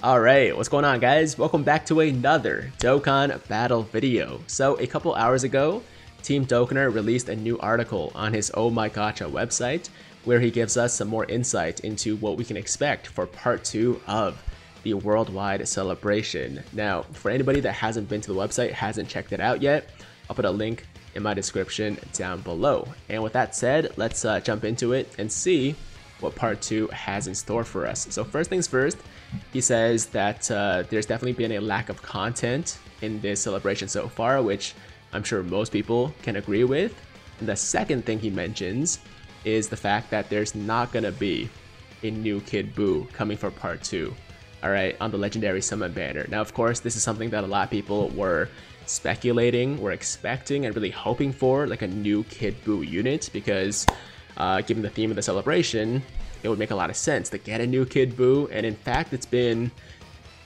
Alright, what's going on guys? Welcome back to another Dokkan Battle video. So, a couple hours ago, Team Dokkaner released a new article on his Oh My Gacha website where he gives us some more insight into what we can expect for part 2 of the worldwide celebration. Now, for anybody that hasn't been to the website, hasn't checked it out yet, I'll put a link in my description down below. And with that said, let's uh, jump into it and see what part 2 has in store for us. So first things first, he says that uh, there's definitely been a lack of content in this celebration so far, which I'm sure most people can agree with. And the second thing he mentions is the fact that there's not gonna be a new Kid Buu coming for part 2, alright, on the Legendary Summon banner. Now, of course, this is something that a lot of people were speculating, were expecting, and really hoping for, like a new Kid Buu unit, because uh, given the theme of the celebration, it would make a lot of sense to get a new Kid Buu, and in fact, it's been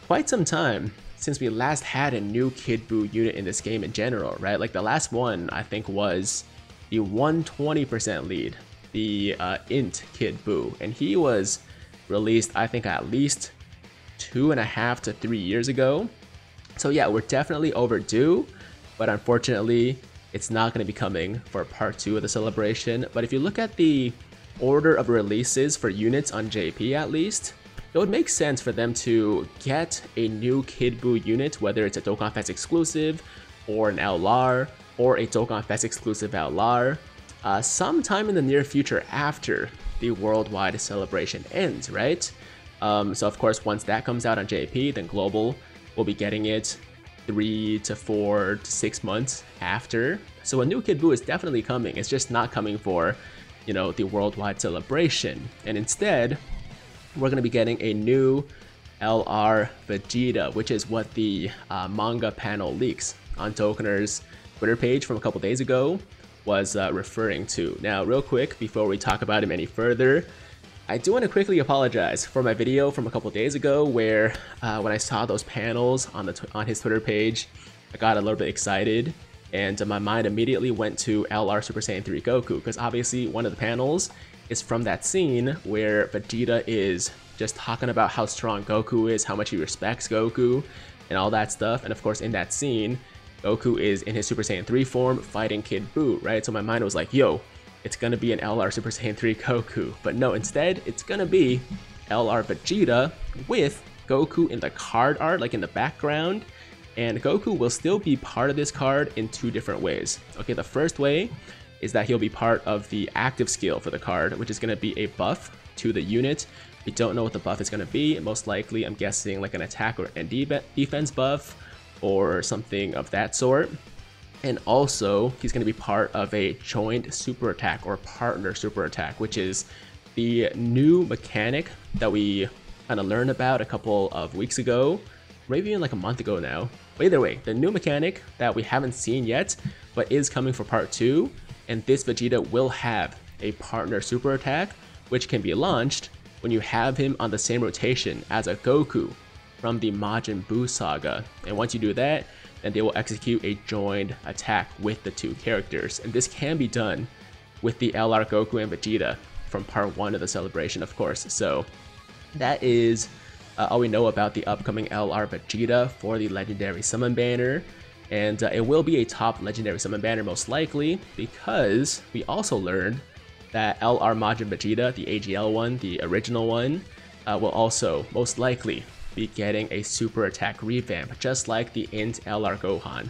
quite some time since we last had a new Kid Buu unit in this game in general, right? Like the last one, I think, was the 120% lead, the uh, Int Kid Buu, and he was released, I think, at least two and a half to three years ago. So yeah, we're definitely overdue, but unfortunately, it's not going to be coming for part two of the celebration. But if you look at the order of releases for units on JP at least, it would make sense for them to get a new Kid Buu unit, whether it's a Dokkan Fest exclusive, or an LR, or a Dokkan Fest exclusive LR, uh, sometime in the near future after the worldwide celebration ends, right? Um, so of course, once that comes out on JP, then Global will be getting it three to four to six months after. So a new Kid Buu is definitely coming. It's just not coming for you know, the worldwide celebration. And instead, we're going to be getting a new LR Vegeta, which is what the uh, manga panel leaks on Dokkaner's Twitter page from a couple days ago was uh, referring to. Now, real quick, before we talk about him any further, I do want to quickly apologize for my video from a couple days ago where uh, when I saw those panels on, the on his Twitter page, I got a little bit excited and my mind immediately went to LR Super Saiyan 3 Goku, because obviously one of the panels is from that scene where Vegeta is just talking about how strong Goku is, how much he respects Goku, and all that stuff. And of course, in that scene, Goku is in his Super Saiyan 3 form fighting Kid Buu, right? So my mind was like, yo, it's gonna be an LR Super Saiyan 3 Goku. But no, instead, it's gonna be LR Vegeta with Goku in the card art, like in the background, and Goku will still be part of this card in two different ways. Okay, the first way is that he'll be part of the active skill for the card, which is going to be a buff to the unit. We don't know what the buff is going to be. Most likely, I'm guessing like an attack or defense buff or something of that sort. And also, he's going to be part of a joint super attack or partner super attack, which is the new mechanic that we kind of learned about a couple of weeks ago, maybe even like a month ago now, but either way, the new mechanic that we haven't seen yet, but is coming for part 2, and this Vegeta will have a partner super attack, which can be launched when you have him on the same rotation as a Goku from the Majin Buu saga. And once you do that, then they will execute a joined attack with the two characters. And this can be done with the LR Goku and Vegeta from part 1 of the celebration, of course. So that is uh, all we know about the upcoming LR Vegeta for the Legendary Summon banner. And uh, it will be a top Legendary Summon banner most likely because we also learned that LR Majin Vegeta, the AGL one, the original one, uh, will also most likely be getting a super attack revamp, just like the Int LR Gohan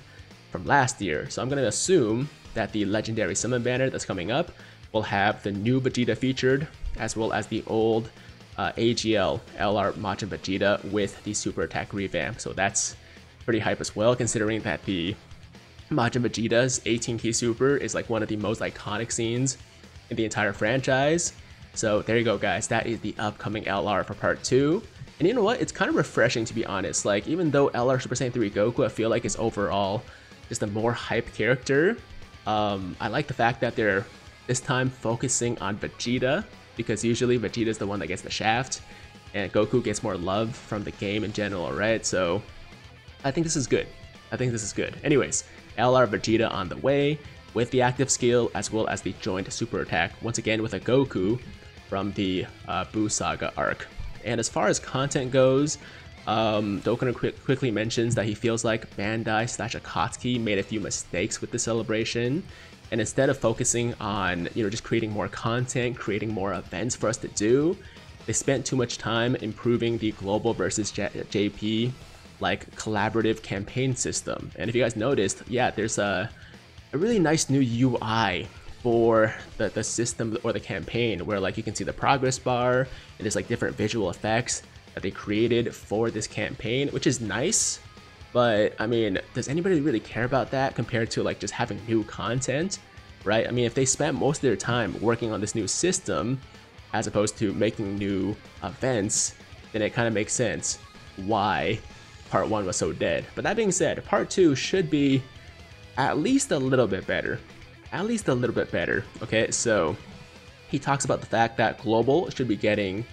from last year. So I'm going to assume that the Legendary Summon banner that's coming up will have the new Vegeta featured, as well as the old uh, AGL LR Majin Vegeta with the super attack revamp. So that's pretty hype as well, considering that the Majin Vegeta's 18k super is like one of the most iconic scenes in the entire franchise. So there you go, guys. That is the upcoming LR for part 2. And you know what? It's kind of refreshing to be honest. Like, even though LR Super Saiyan 3 Goku, I feel like is overall just a more hype character. Um, I like the fact that they're this time focusing on Vegeta because usually Vegeta is the one that gets the shaft, and Goku gets more love from the game in general, right? So I think this is good. I think this is good. Anyways, LR Vegeta on the way with the active skill as well as the joint super attack, once again with a Goku from the uh, Buu Saga arc. And as far as content goes, Um, quick, quickly mentions that he feels like Bandai slash Akatsuki made a few mistakes with the celebration, and instead of focusing on you know just creating more content, creating more events for us to do, they spent too much time improving the global versus J JP like collaborative campaign system. And if you guys noticed, yeah, there's a, a really nice new UI for the, the system or the campaign where like you can see the progress bar and there's like different visual effects that they created for this campaign, which is nice. But I mean, does anybody really care about that compared to like just having new content, right? I mean, if they spent most of their time working on this new system as opposed to making new events, then it kind of makes sense why part one was so dead. But that being said, part two should be at least a little bit better. At least a little bit better. Okay, so he talks about the fact that Global should be getting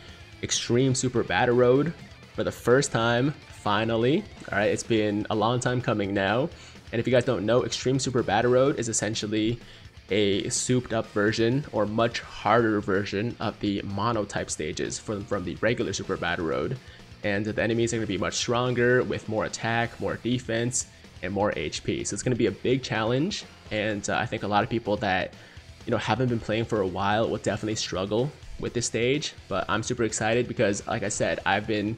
Extreme Super Battle Road for the first time, finally. Alright, it's been a long time coming now. And if you guys don't know, Extreme Super Battle Road is essentially a souped up version or much harder version of the mono type stages from, from the regular Super Battle Road. And the enemies are going to be much stronger with more attack, more defense, and more HP. So it's going to be a big challenge. And uh, I think a lot of people that you know haven't been playing for a while will definitely struggle with this stage, but I'm super excited because, like I said, I've been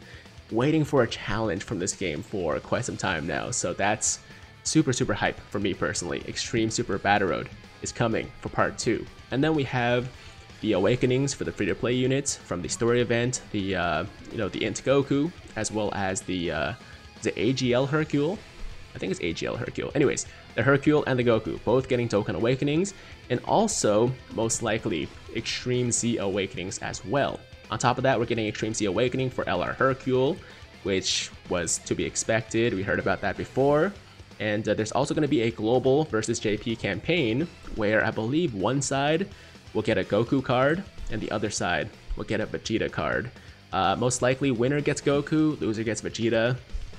waiting for a challenge from this game for quite some time now, so that's super, super hype for me personally. Extreme Super Battle Road is coming for part 2. And then we have the Awakenings for the free-to-play units from the story event, the, uh, you know, the Int Goku, as well as the, uh, the AGL Hercule. I think it's AGL Hercule. Anyways, the Hercule and the Goku, both getting Dokkan Awakenings, and also, most likely, Extreme Z Awakenings as well. On top of that, we're getting Extreme Z Awakening for LR Hercule, which was to be expected. We heard about that before. And uh, there's also going to be a global versus JP campaign where I believe one side will get a Goku card and the other side will get a Vegeta card. Uh, most likely, winner gets Goku, loser gets Vegeta,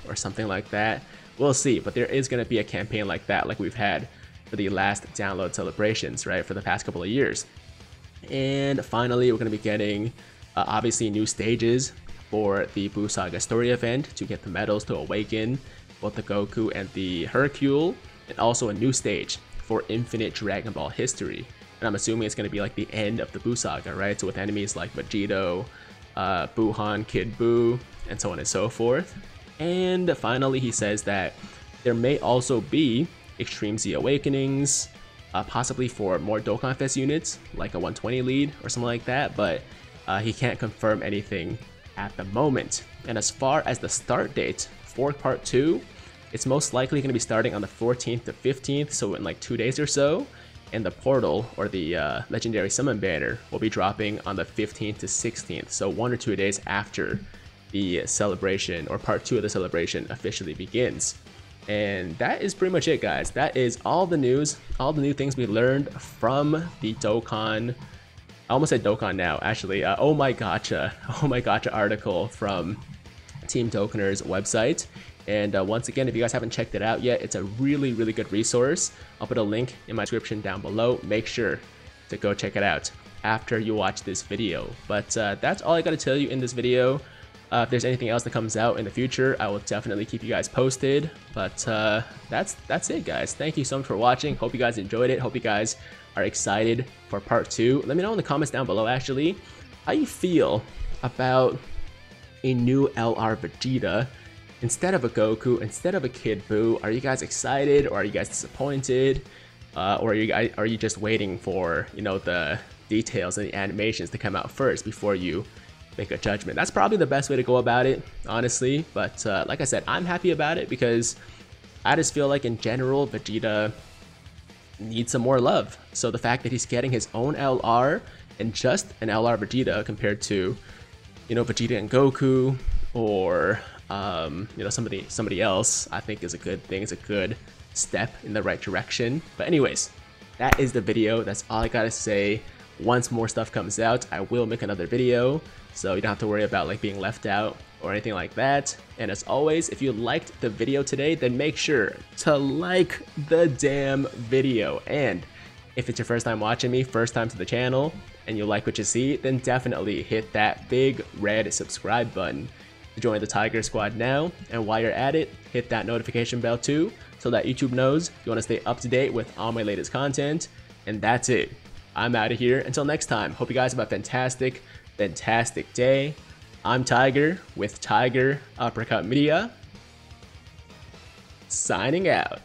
or something like that. We'll see, but there is going to be a campaign like that, like we've had for the last download celebrations, right, for the past couple of years. And finally, we're going to be getting uh, obviously new stages for the Buu Saga story event to get the medals to awaken both the Goku and the Hercule, and also a new stage for Infinite Dragon Ball history. And I'm assuming it's going to be like the end of the Buu Saga, right? So with enemies like Vegito, uh, Buuhan, Kid Buu, and so on and so forth. And finally, he says that there may also be Extreme Z Awakenings, uh, possibly for more Dokkan Fest units, like a 120 lead or something like that, but uh, he can't confirm anything at the moment. And as far as the start date for Part 2, it's most likely going to be starting on the 14th to 15th, so in like two days or so. And the portal, or the uh, Legendary Summon banner, will be dropping on the 15th to 16th, so one or two days after the celebration, or part two of the celebration, officially begins. And that is pretty much it, guys. That is all the news, all the new things we learned from the Dokkan. I almost said Dokkan now, actually. Uh, oh my Gacha, oh my Gacha article from Team Dokkaner's website. And uh, once again, if you guys haven't checked it out yet, it's a really, really good resource. I'll put a link in my description down below. Make sure to go check it out after you watch this video. But uh, that's all I got to tell you in this video. Uh, if there's anything else that comes out in the future, I will definitely keep you guys posted. But uh, that's that's it, guys. Thank you so much for watching. Hope you guys enjoyed it. Hope you guys are excited for part two. Let me know in the comments down below, actually, how you feel about a new LR Vegeta instead of a Goku, instead of a Kid Buu. Are you guys excited or are you guys disappointed? Uh, or are you guys, are you just waiting for you know the details and the animations to come out first before you make a judgment. That's probably the best way to go about it, honestly. But uh, like I said, I'm happy about it because I just feel like in general, Vegeta needs some more love. So the fact that he's getting his own LR and just an LR Vegeta compared to, you know, Vegeta and Goku or um, you know somebody somebody else, I think is a good thing. It's a good step in the right direction. But anyways, that is the video. That's all I gotta say. Once more stuff comes out, I will make another video so you don't have to worry about like being left out or anything like that. And as always, if you liked the video today, then make sure to like the damn video. And if it's your first time watching me, first time to the channel, and you like what you see, then definitely hit that big red subscribe button. to join the Tiger Squad now. And while you're at it, hit that notification bell too so that YouTube knows you want to stay up to date with all my latest content. And that's it. I'm out of here. Until next time, hope you guys have a fantastic, fantastic day. I'm Tiger with Tiger Uppercut Media. Signing out.